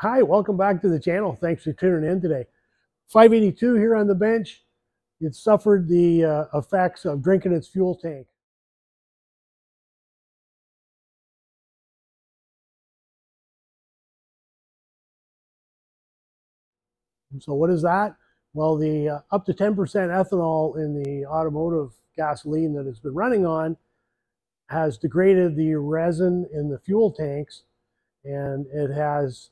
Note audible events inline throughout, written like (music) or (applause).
Hi, welcome back to the channel. Thanks for tuning in today. 582 here on the bench. It suffered the uh, effects of drinking its fuel tank. So what is that? Well, the uh, up to 10% ethanol in the automotive gasoline that it's been running on has degraded the resin in the fuel tanks and it has,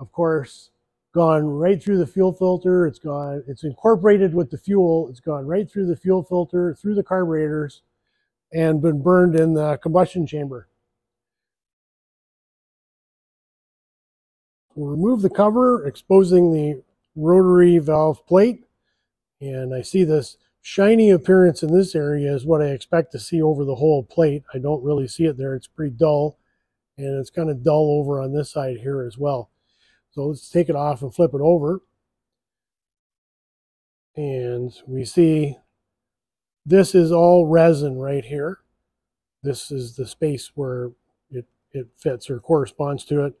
of course, gone right through the fuel filter. It's gone, it's incorporated with the fuel. It's gone right through the fuel filter, through the carburetors, and been burned in the combustion chamber. We'll remove the cover, exposing the rotary valve plate. And I see this shiny appearance in this area is what I expect to see over the whole plate. I don't really see it there. It's pretty dull. And it's kind of dull over on this side here as well. So let's take it off and flip it over. And we see this is all resin right here. This is the space where it, it fits or corresponds to it.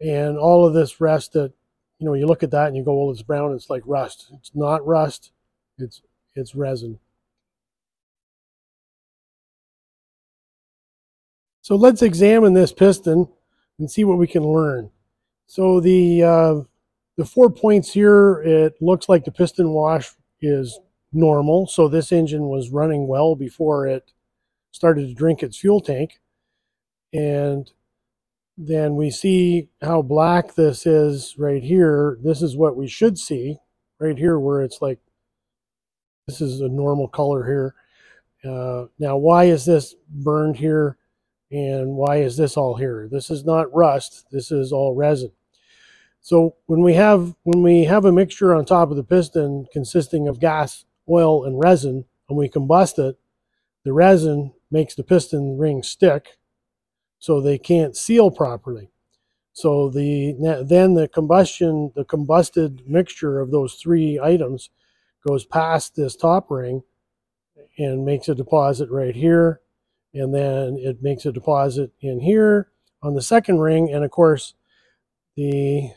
And all of this rest that you know, you look at that and you go, well, it's brown. It's like rust. It's not rust. It's it's resin. So let's examine this piston and see what we can learn. So the uh, the four points here, it looks like the piston wash is normal. So this engine was running well before it started to drink its fuel tank. And then we see how black this is right here. This is what we should see right here where it's like, this is a normal color here. Uh, now, why is this burned here and why is this all here? This is not rust. This is all resin. So when we have when we have a mixture on top of the piston consisting of gas, oil, and resin, and we combust it, the resin makes the piston ring stick so they can't seal properly. So the then the combustion, the combusted mixture of those three items goes past this top ring and makes a deposit right here. And then it makes a deposit in here on the second ring. And of course, the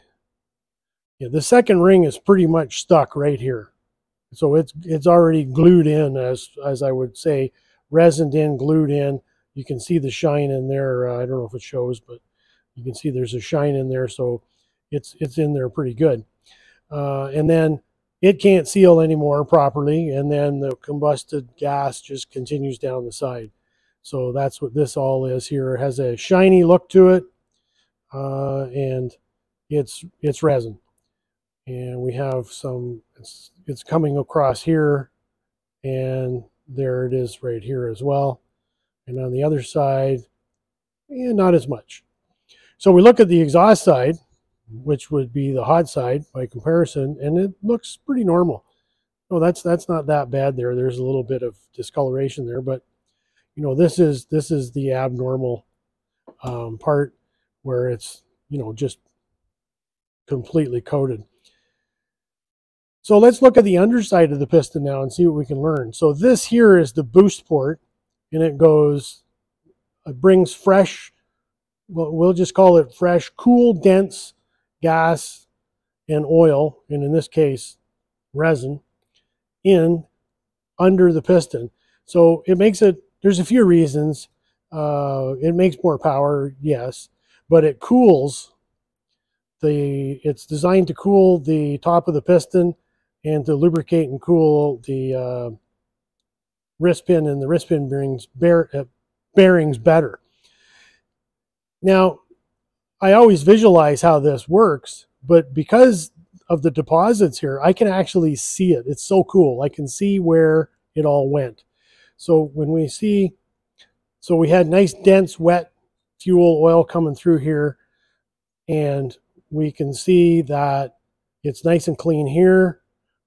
yeah, the second ring is pretty much stuck right here. So it's it's already glued in as as I would say, resined in, glued in you can see the shine in there. Uh, I don't know if it shows, but you can see there's a shine in there. So it's, it's in there pretty good. Uh, and then it can't seal anymore properly. And then the combusted gas just continues down the side. So that's what this all is here. It has a shiny look to it. Uh, and it's, it's resin. And we have some, it's, it's coming across here and there it is right here as well. And on the other side, eh, not as much. So we look at the exhaust side, which would be the hot side by comparison, and it looks pretty normal. Oh, that's that's not that bad there. There's a little bit of discoloration there, but you know this is this is the abnormal um, part where it's you know just completely coated. So let's look at the underside of the piston now and see what we can learn. So this here is the boost port and it goes, it brings fresh, well, we'll just call it fresh, cool, dense gas and oil, and in this case, resin, in under the piston. So it makes it, there's a few reasons. Uh, it makes more power, yes, but it cools the, it's designed to cool the top of the piston and to lubricate and cool the uh, wrist pin and the wrist pin bearings, bear, uh, bearings better. Now, I always visualize how this works, but because of the deposits here, I can actually see it. It's so cool. I can see where it all went. So when we see, so we had nice dense wet fuel oil coming through here and we can see that it's nice and clean here.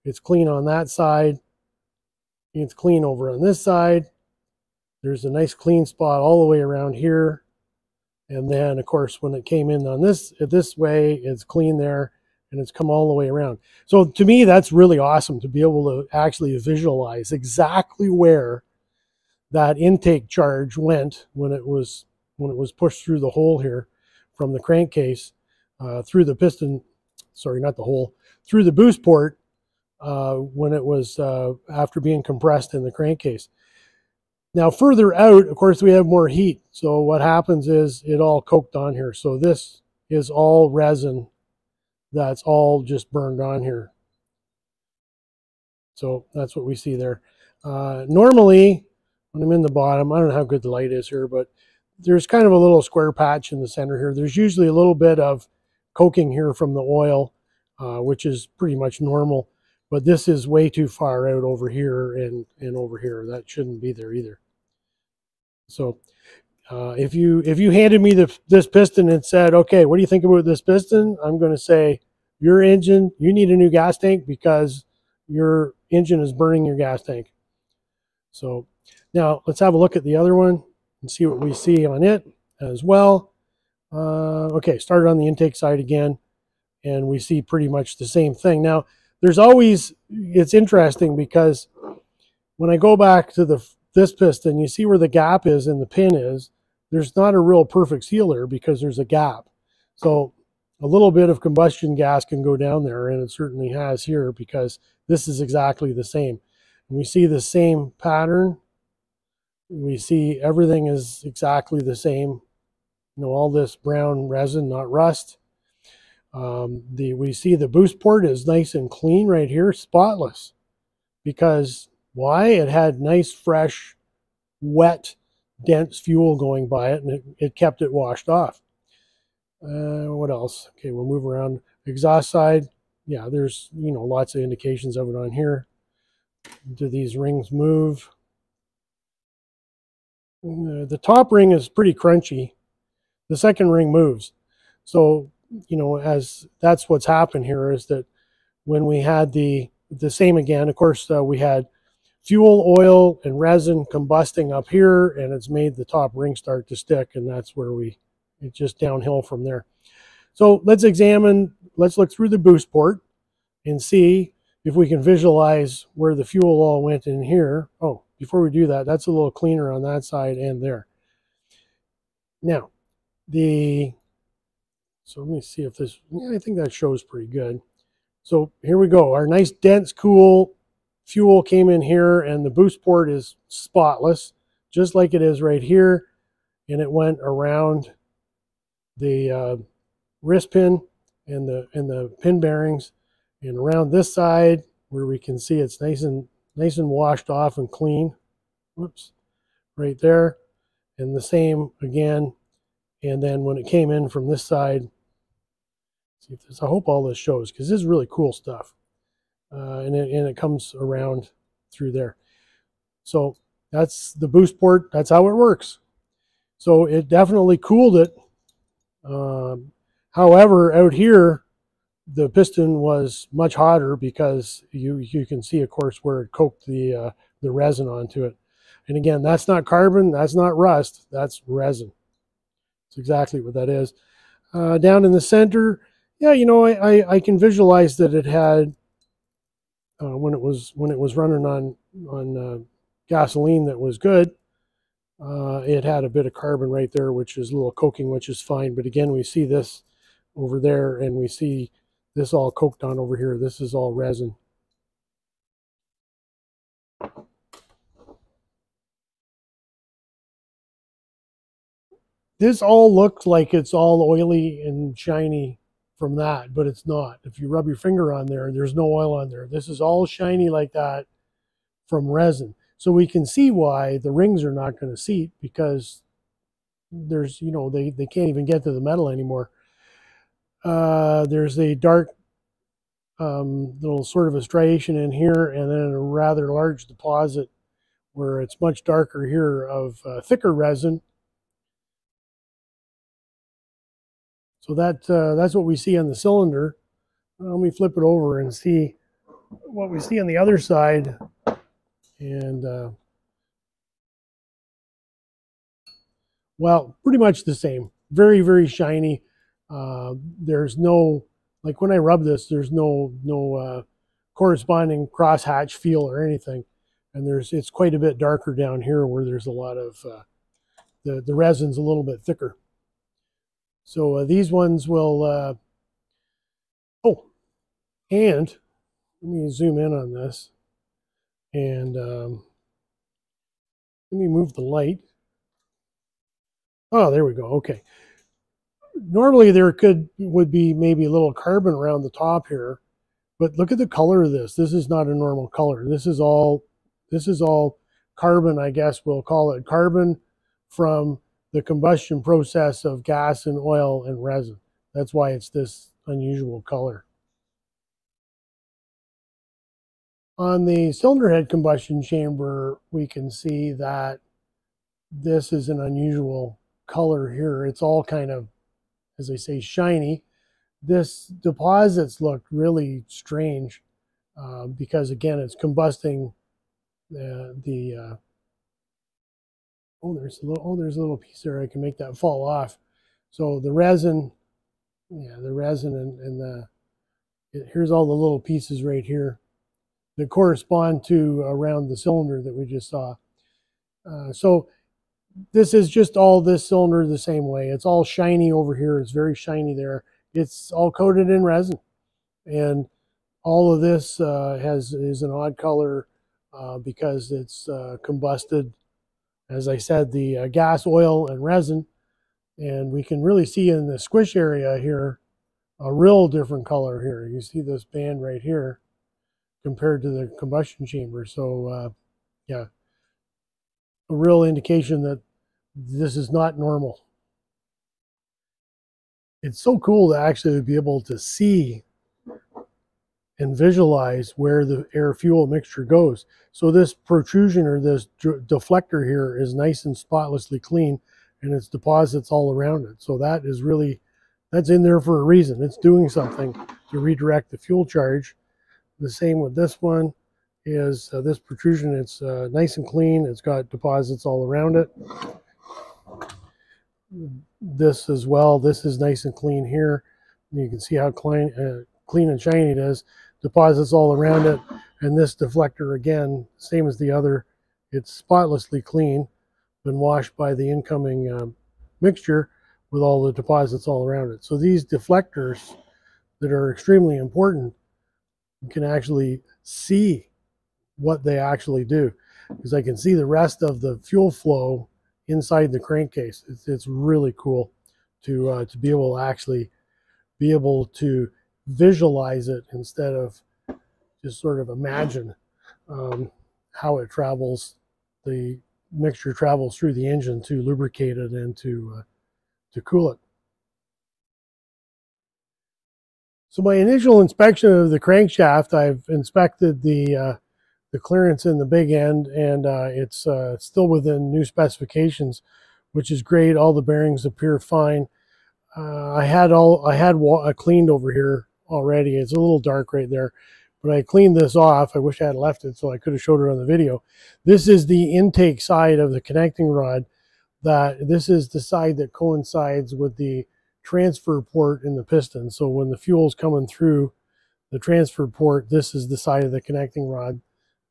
It's clean on that side. It's clean over on this side. There's a nice clean spot all the way around here. And then, of course, when it came in on this this way, it's clean there and it's come all the way around. So to me, that's really awesome to be able to actually visualize exactly where that intake charge went when it was when it was pushed through the hole here from the crankcase. uh, through the piston, sorry, not the hole, through the boost port uh, when it was uh, after being compressed in the crankcase. Now further out, of course, we have more heat. So what happens is it all coked on here. So this is all resin that's all just burned on here. So that's what we see there. Uh, normally, when I'm in the bottom, I don't know how good the light is here, but there's kind of a little square patch in the center here. There's usually a little bit of coking here from the oil, uh, which is pretty much normal. But this is way too far out over here and, and over here. That shouldn't be there either. So uh, if you if you handed me the, this piston and said, okay, what do you think about this piston? I'm going to say, your engine, you need a new gas tank because your engine is burning your gas tank. So now let's have a look at the other one and see what we see on it as well. Uh, okay, started on the intake side again, and we see pretty much the same thing. Now, there's always, it's interesting because when I go back to the this piston, you see where the gap is and the pin is. There's not a real perfect sealer because there's a gap. So a little bit of combustion gas can go down there, and it certainly has here because this is exactly the same. And we see the same pattern. We see everything is exactly the same. You know, all this brown resin, not rust. Um, the we see the boost port is nice and clean right here, spotless. Because why? It had nice, fresh, wet, dense fuel going by it, and it, it kept it washed off. Uh, what else? Okay, we'll move around. Exhaust side, yeah, there's, you know, lots of indications of it on here. Do these rings move? Uh, the top ring is pretty crunchy. The second ring moves. So, you know, as that's what's happened here is that when we had the the same again, of course, uh, we had fuel, oil, and resin combusting up here, and it's made the top ring start to stick, and that's where we, it's just downhill from there. So let's examine, let's look through the boost port and see if we can visualize where the fuel all went in here. Oh, before we do that, that's a little cleaner on that side and there. Now, the, so let me see if this, yeah, I think that shows pretty good. So here we go. Our nice, dense, cool fuel came in here and the boost port is spotless, just like it is right here. And it went around the uh, wrist pin and the, and the pin bearings and around this side where we can see it's nice and nice and washed off and clean. Whoops, right there. And the same again. And then when it came in from this side, see if this, I hope all this shows because this is really cool stuff uh, and, it, and it comes around through there. So that's the boost port. That's how it works. So it definitely cooled it. Um, however, out here, the piston was much hotter because you you can see, of course, where it coked the uh, the resin onto it. And again, that's not carbon. That's not rust. That's resin. That's exactly what that is. Uh, down in the center, yeah, you know, I, I, I can visualize that it had uh, when it was when it was running on on uh, gasoline that was good. Uh, it had a bit of carbon right there, which is a little coking, which is fine. But again, we see this over there, and we see this all coked on over here. This is all resin. This all looks like it's all oily and shiny from that, but it's not. If you rub your finger on there, there's no oil on there. This is all shiny like that from resin. So we can see why the rings are not going to seat because there's, you know, they, they can't even get to the metal anymore. Uh, there's a dark um, little sort of a striation in here and then a rather large deposit where it's much darker here of uh, thicker resin So that uh, that's what we see on the cylinder. Let me flip it over and see what we see on the other side. And uh, well, pretty much the same. Very, very shiny. Uh, there's no, like when I rub this, there's no, no uh, corresponding crosshatch feel or anything. And there's, it's quite a bit darker down here where there's a lot of, uh, the, the resin's a little bit thicker. So uh, these ones will uh, oh, And let me zoom in on this. And um, let me move the light. Oh, there we go. Okay. Normally there could would be maybe a little carbon around the top here, but look at the color of this. This is not a normal color. This is all this is all carbon, I guess we'll call it carbon from the combustion process of gas and oil and resin. That's why it's this unusual color. On the cylinder head combustion chamber, we can see that this is an unusual color here. It's all kind of, as I say, shiny. This deposits look really strange uh, because, again, it's combusting the, the uh, oh, there's a little, oh, there's a little piece there. I can make that fall off. So the resin, yeah, the resin and, and the, it, here's all the little pieces right here that correspond to around the cylinder that we just saw. Uh, so this is just all this cylinder the same way. It's all shiny over here. It's very shiny there. It's all coated in resin. And all of this uh, has is an odd color uh, because it's uh, combusted, as I said, the uh, gas, oil, and resin. And we can really see in the squish area here a real different color here. You see this band right here compared to the combustion chamber. So uh, yeah, a real indication that this is not normal. It's so cool to actually be able to see and visualize where the air fuel mixture goes. So this protrusion or this deflector here is nice and spotlessly clean and it's deposits all around it. So that is really, that's in there for a reason. It's doing something to redirect the fuel charge the same with this one is uh, this protrusion. It's uh, nice and clean. It's got deposits all around it. This as well. This is nice and clean here. You can see how clean, uh, clean and shiny it is. Deposits all around it. And this deflector, again, same as the other. It's spotlessly clean. Been washed by the incoming um, mixture with all the deposits all around it. So these deflectors that are extremely important you can actually see what they actually do because I can see the rest of the fuel flow inside the crankcase. It's, it's really cool to uh, to be able to actually be able to visualize it instead of just sort of imagine um, how it travels. The mixture travels through the engine to lubricate it and to uh, to cool it. So my initial inspection of the crankshaft, I've inspected the uh, the clearance in the big end, and uh, it's uh, still within new specifications, which is great. All the bearings appear fine. Uh, I had all I had cleaned over here already. It's a little dark right there, but I cleaned this off. I wish I had left it so I could have showed it on the video. This is the intake side of the connecting rod. That this is the side that coincides with the transfer port in the piston. So when the fuel is coming through the transfer port, this is the side of the connecting rod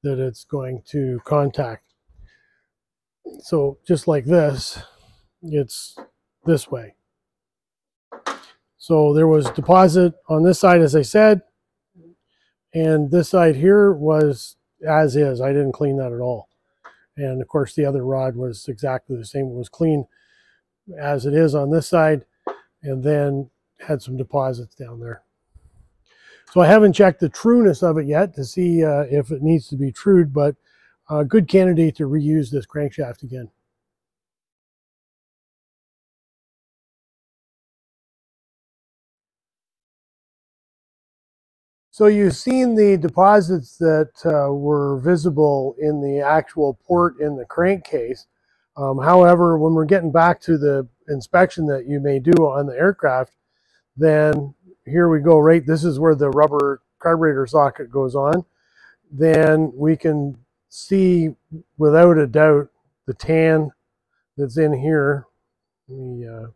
that it's going to contact. So just like this, it's this way. So there was deposit on this side, as I said, and this side here was as is. I didn't clean that at all. And of course, the other rod was exactly the same. It was clean as it is on this side and then had some deposits down there. So I haven't checked the trueness of it yet to see uh, if it needs to be trued, but a good candidate to reuse this crankshaft again. So you've seen the deposits that uh, were visible in the actual port in the crankcase. Um, however, when we're getting back to the inspection that you may do on the aircraft, then here we go, right? This is where the rubber carburetor socket goes on. Then we can see without a doubt the tan that's in here. Me, uh,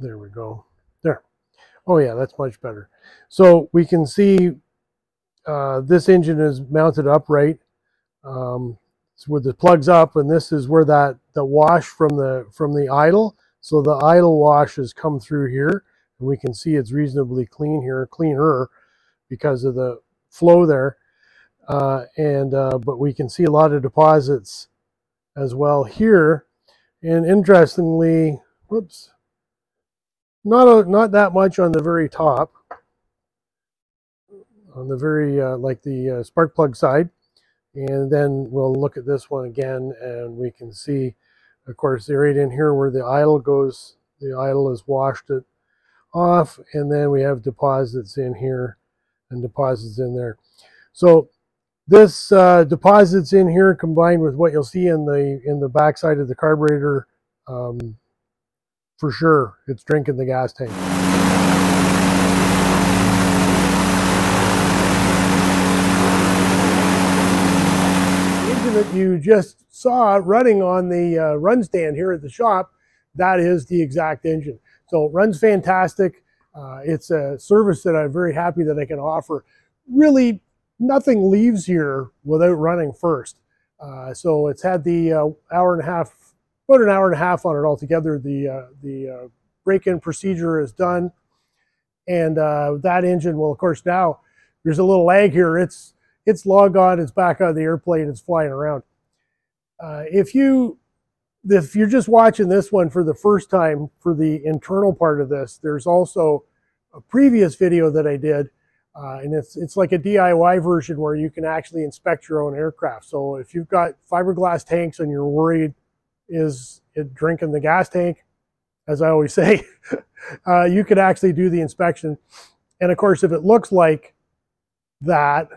there we go. Oh yeah, that's much better. So we can see uh, this engine is mounted upright. Um, where the plugs up and this is where that the wash from the from the idle so the idle wash has come through here And we can see it's reasonably clean here, cleaner because of the flow there. Uh, and uh, but we can see a lot of deposits as well here. And interestingly, whoops, not a, not that much on the very top, on the very uh, like the uh, spark plug side. And then we'll look at this one again, and we can see, of course, right in here where the idle goes, the idle has washed it off, and then we have deposits in here and deposits in there. So this uh, deposits in here combined with what you'll see in the in the backside of the carburetor, um, for sure, it's drinking the gas tank. The engine that you just saw running on the uh, run stand here at the shop, that is the exact engine. So it runs fantastic. Uh, it's a service that I'm very happy that I can offer. Really nothing leaves here without running first. Uh, so it's had the uh, hour and a half, about an hour and a half on it altogether. The, uh, the uh, break-in procedure is done. And uh, that engine, well, of course, now there's a little lag here. It's, it's log on, it's back on the airplane, it's flying around. Uh, if you if you're just watching this one for the first time for the internal part of this, there's also a previous video that I did uh, and it's, it's like a DIY version where you can actually inspect your own aircraft. So if you've got fiberglass tanks and you're worried, is it drinking the gas tank? As I always (laughs) say, uh, you could actually do the inspection. And of course, if it looks like that,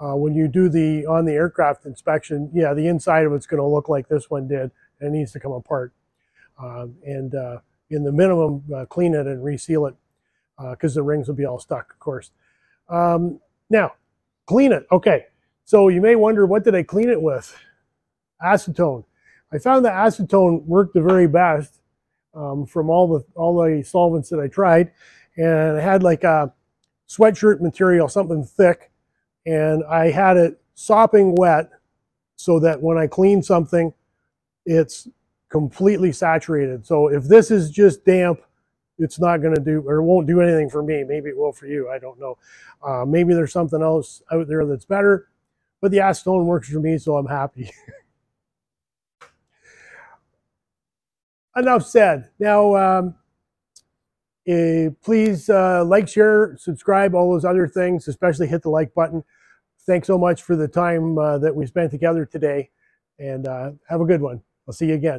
uh, when you do the on the aircraft inspection, yeah, the inside of it's going to look like this one did. And it needs to come apart. Um, and uh, in the minimum, uh, clean it and reseal it because uh, the rings will be all stuck, of course. Um, now, clean it. Okay, so you may wonder, what did I clean it with? Acetone. I found that acetone worked the very best um, from all the all the solvents that I tried, and I had like a sweatshirt material, something thick, and I had it sopping wet so that when I clean something, it's completely saturated. So if this is just damp, it's not going to do or won't do anything for me. Maybe it will for you. I don't know. Uh, maybe there's something else out there that's better, but the acetone works for me, so I'm happy. (laughs) Enough said. Now, um, uh, please uh, like, share, subscribe, all those other things, especially hit the like button. Thanks so much for the time uh, that we spent together today, and uh, have a good one. I'll see you again.